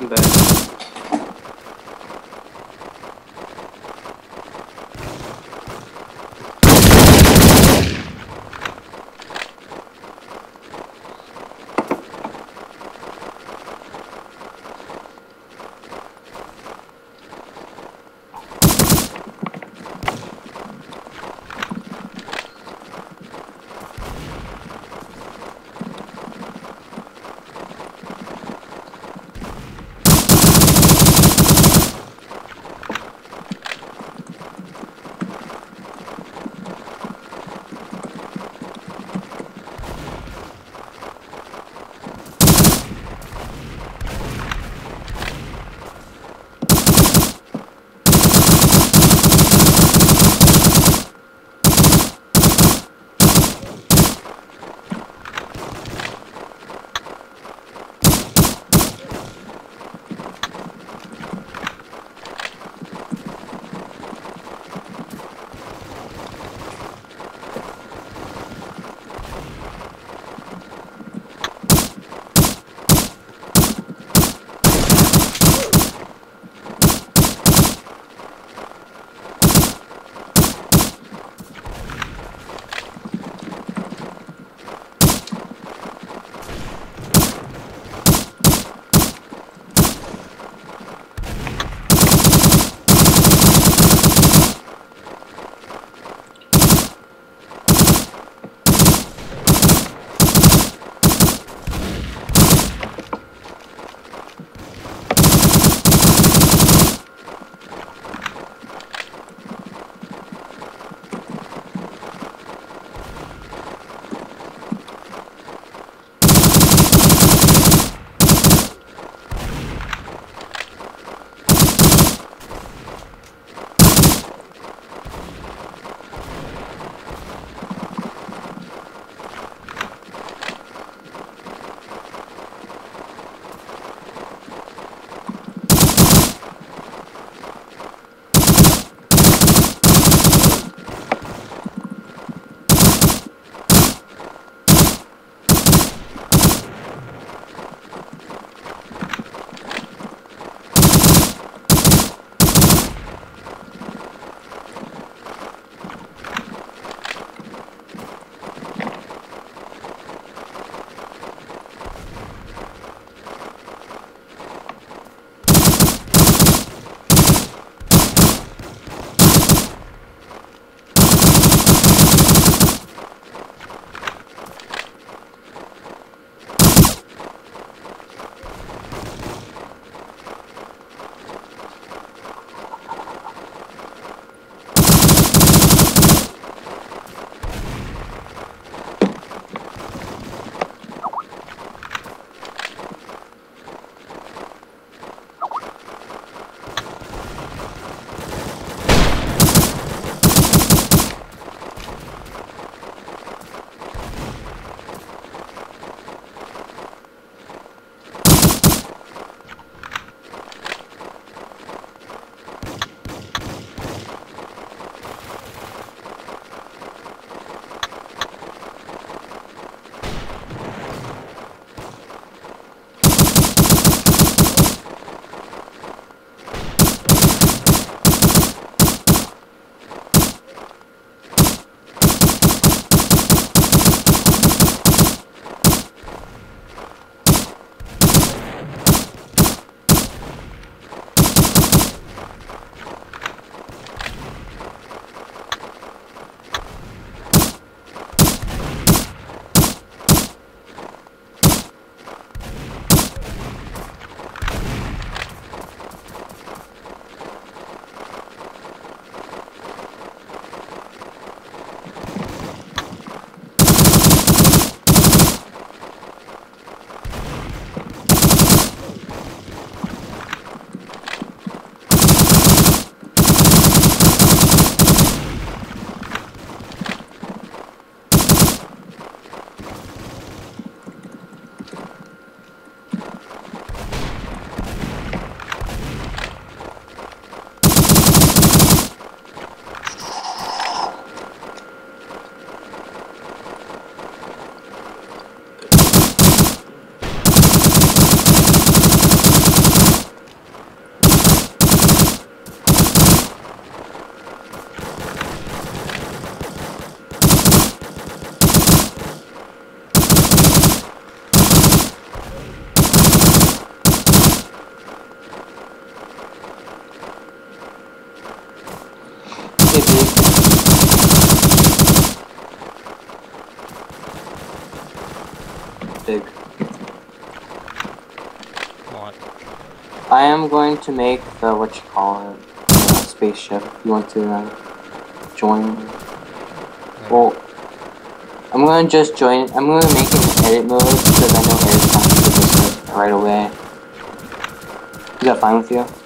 be. I am going to make the what you call it, uh, spaceship. You want to uh, join? Well, I'm gonna just join. I'm gonna make it in edit mode because I know Eric's gonna do this right away. Is that fine with you?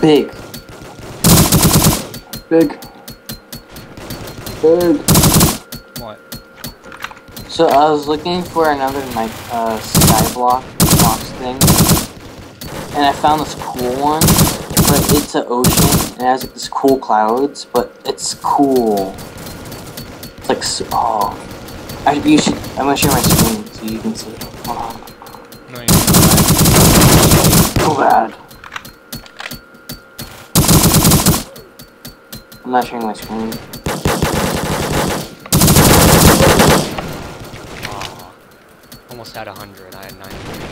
Big. Big. Big. What? So I was looking for another like uh, skyblock box thing, and I found this cool one, but it's an ocean and it has like this cool clouds, but it's cool. It's like s- oh, I, you should. I'm gonna share my screen so you can see. Hold on. No, you So bad. I'm not sharing my screen. Almost had a hundred. I had ninety.